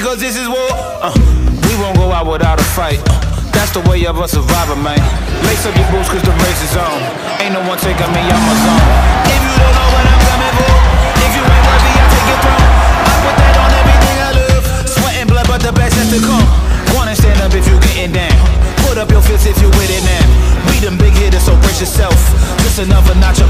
because this is war. Uh, we won't go out without a fight. Uh, that's the way of a survivor, man. Lace up your boots cause the race is on. Ain't no one taking me out my zone. If you don't know what I'm coming for, if you ain't worthy, I take your throne. I put that on everything I love. Sweat and blood, but the best is to come. Wanna stand up if you getting down. Put up your fists if you with it now. We them big hitters, so brace yourself. Just another notch up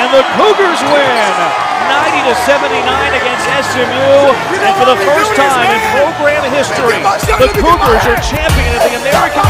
and the Cougars win 90 to 79 against SMU. And for the first time in program history, the Cougars are champion of the American